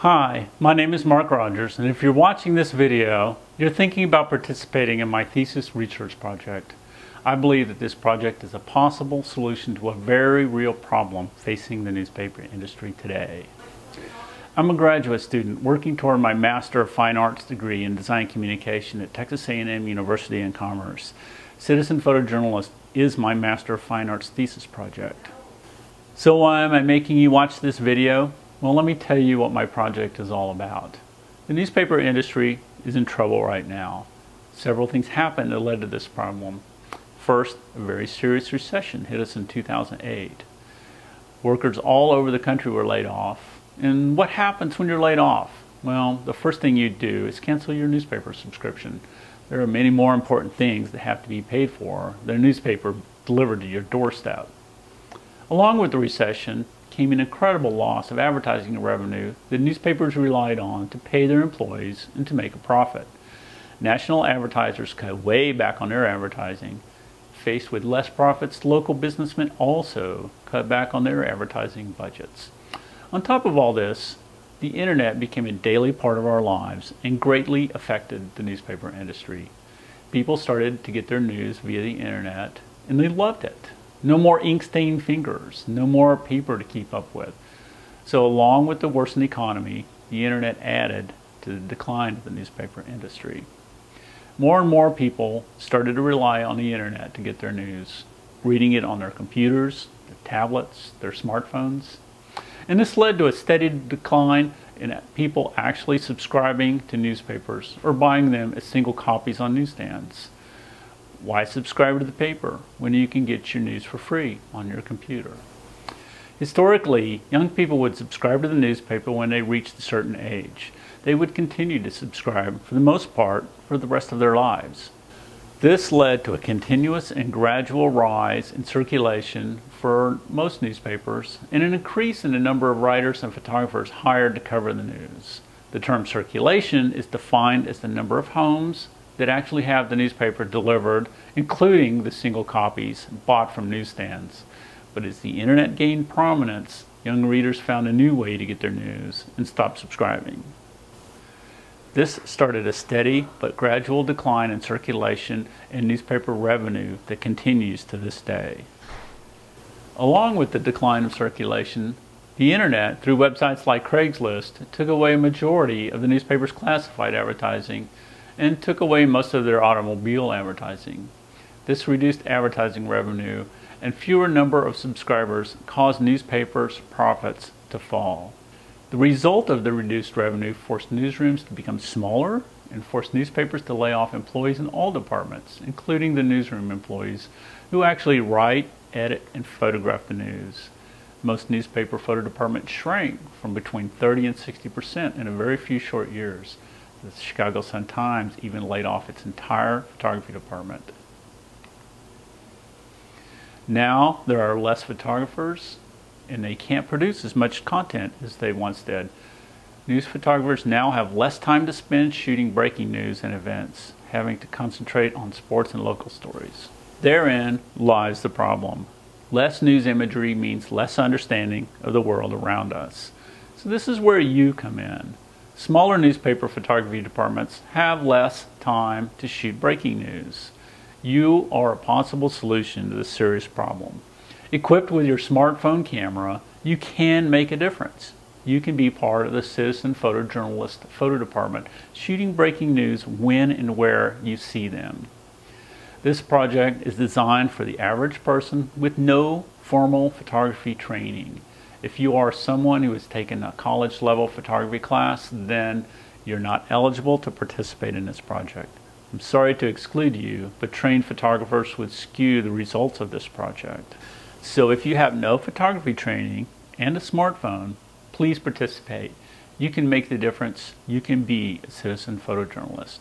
Hi, my name is Mark Rogers, and if you're watching this video, you're thinking about participating in my thesis research project. I believe that this project is a possible solution to a very real problem facing the newspaper industry today. I'm a graduate student working toward my Master of Fine Arts degree in Design Communication at Texas A&M University in Commerce. Citizen Photojournalist is my Master of Fine Arts thesis project. So why am I making you watch this video? Well, let me tell you what my project is all about. The newspaper industry is in trouble right now. Several things happened that led to this problem. First, a very serious recession hit us in 2008. Workers all over the country were laid off. And what happens when you're laid off? Well, the first thing you do is cancel your newspaper subscription. There are many more important things that have to be paid for than a newspaper delivered to your doorstep. Along with the recession, an incredible loss of advertising revenue that newspapers relied on to pay their employees and to make a profit. National advertisers cut way back on their advertising. Faced with less profits, local businessmen also cut back on their advertising budgets. On top of all this, the internet became a daily part of our lives and greatly affected the newspaper industry. People started to get their news via the internet and they loved it. No more ink stained fingers, no more paper to keep up with. So, along with the worsened economy, the internet added to the decline of the newspaper industry. More and more people started to rely on the internet to get their news, reading it on their computers, their tablets, their smartphones. And this led to a steady decline in people actually subscribing to newspapers or buying them as single copies on newsstands. Why subscribe to the paper when you can get your news for free on your computer? Historically, young people would subscribe to the newspaper when they reached a certain age. They would continue to subscribe, for the most part, for the rest of their lives. This led to a continuous and gradual rise in circulation for most newspapers and an increase in the number of writers and photographers hired to cover the news. The term circulation is defined as the number of homes, that actually have the newspaper delivered, including the single copies bought from newsstands. But as the internet gained prominence, young readers found a new way to get their news and stopped subscribing. This started a steady but gradual decline in circulation and newspaper revenue that continues to this day. Along with the decline of circulation, the internet, through websites like Craigslist, took away a majority of the newspaper's classified advertising and took away most of their automobile advertising. This reduced advertising revenue and fewer number of subscribers caused newspapers' profits to fall. The result of the reduced revenue forced newsrooms to become smaller and forced newspapers to lay off employees in all departments, including the newsroom employees who actually write, edit, and photograph the news. Most newspaper photo departments shrank from between 30 and 60 percent in a very few short years. The Chicago Sun-Times even laid off its entire photography department. Now there are less photographers and they can't produce as much content as they once did. News photographers now have less time to spend shooting breaking news and events, having to concentrate on sports and local stories. Therein lies the problem. Less news imagery means less understanding of the world around us. So this is where you come in. Smaller newspaper photography departments have less time to shoot breaking news. You are a possible solution to this serious problem. Equipped with your smartphone camera, you can make a difference. You can be part of the citizen photojournalist photo department, shooting breaking news when and where you see them. This project is designed for the average person with no formal photography training. If you are someone who has taken a college level photography class, then you're not eligible to participate in this project. I'm sorry to exclude you, but trained photographers would skew the results of this project. So if you have no photography training and a smartphone, please participate. You can make the difference. You can be a citizen photojournalist.